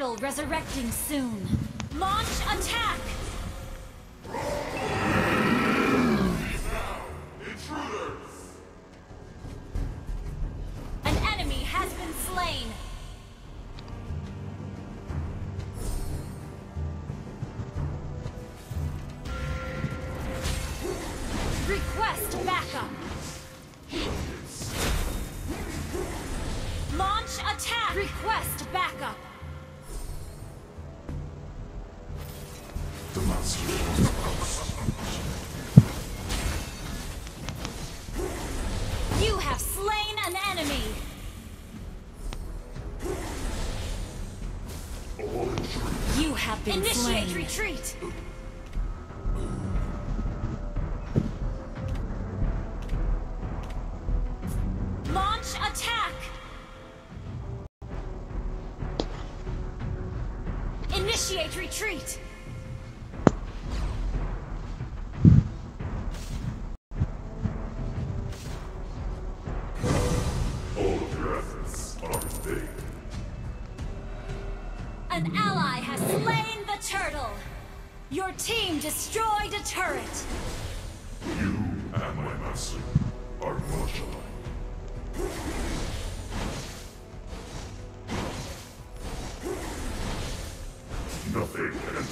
Resurrecting soon. Launch attack! The Master You have slain an enemy. You have been Initiate slain. retreat! Launch attack. Initiate retreat!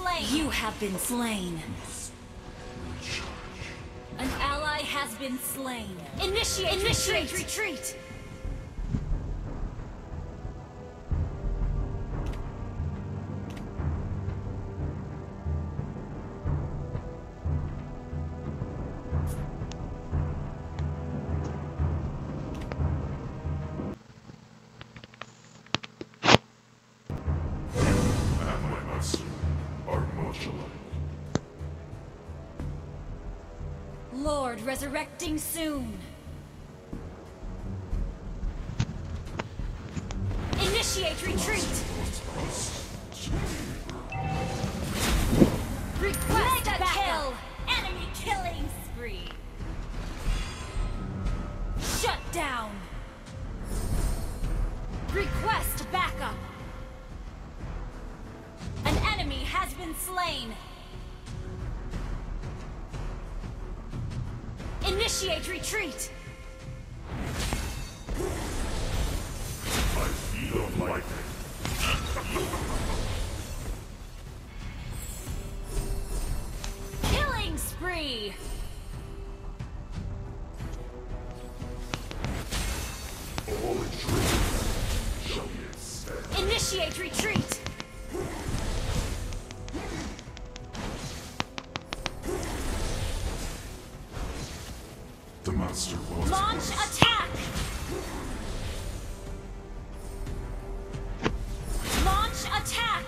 slain. You have been slain. An ally has been slain. Initiate, Initiate retreat! and Lord resurrecting soon. Initiate retreat! Request Mega backup. kill! Enemy killing spree! Shut down. Request backup. An enemy has been slain! Initiate retreat! The Master wants Launch Pulse. attack! Launch attack!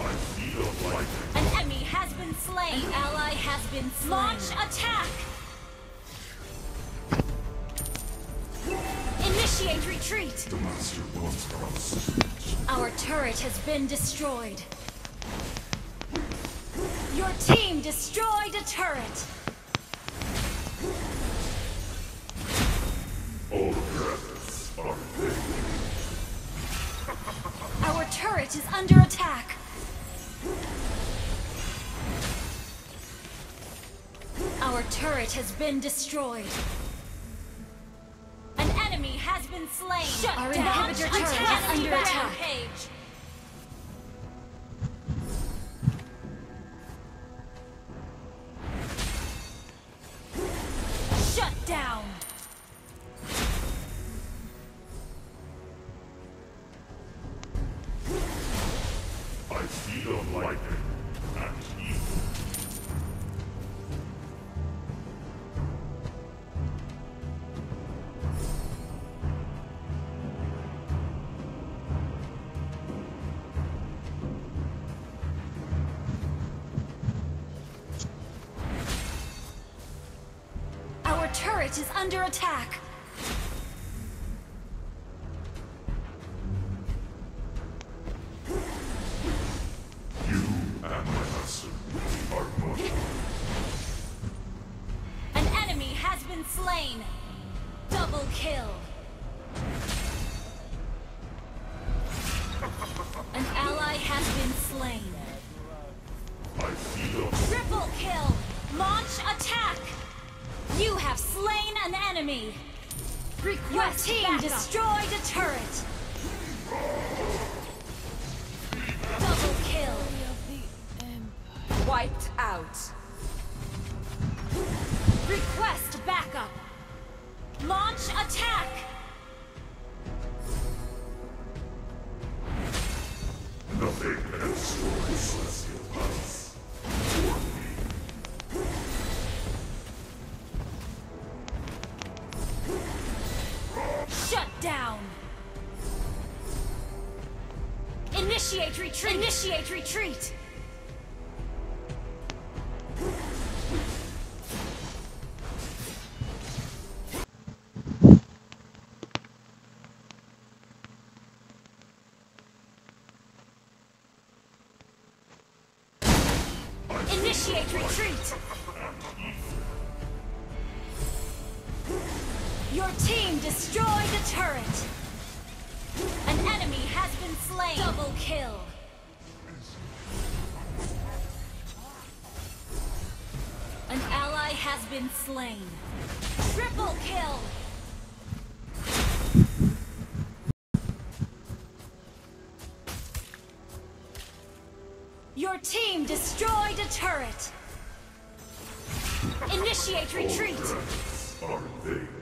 I feel lightning. An enemy has been An slain! ally has been slain. Launch attack! Initiate retreat! The Master wants Pulse. Our turret has been destroyed. Your team destroyed a turret. All of are in vain. turret is under attack. Our turret has been destroyed. An enemy has been slain. Shut Our down. inhibitor turret turret is under attack. You and my husband are mortal. An enemy has been slain. Double kill. An ally has been slain. Your team backup. destroyed a turret. Double kill. Wiped out. Initiate retreat. Initiate retreat. Initiate retreat. Your team destroyed the turret. Slain. Double kill. An ally has been slain. Triple kill. Your team destroyed a turret. Initiate retreat. Are they?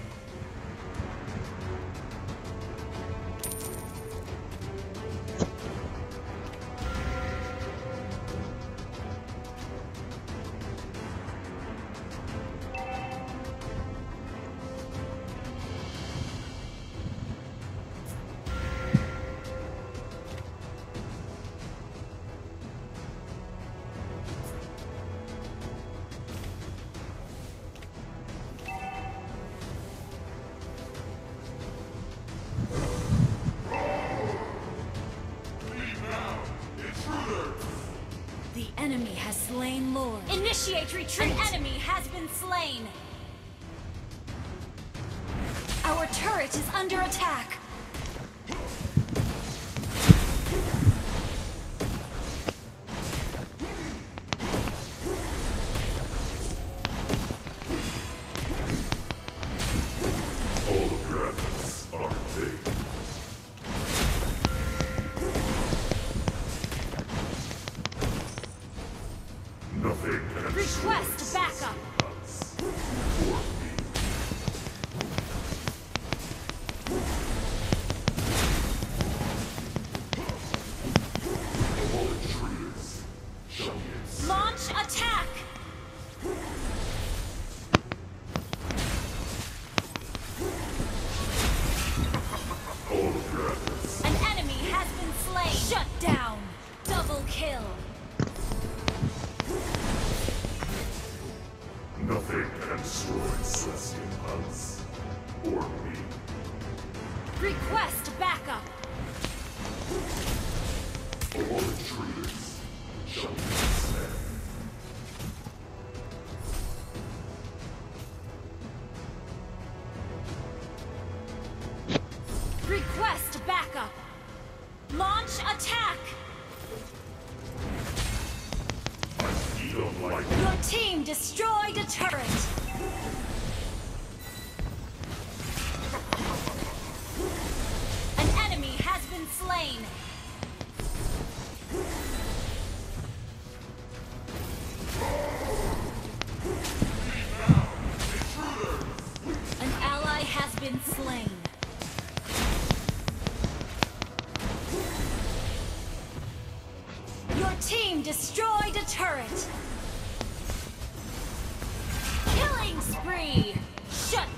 Initiate retreat. An enemy has been slain. Our turret is under attack. Request backup!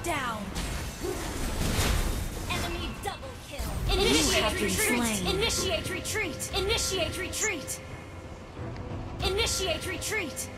down. Enemy double kill. Initiate retreat. Initiate retreat. Initiate retreat. Initiate retreat.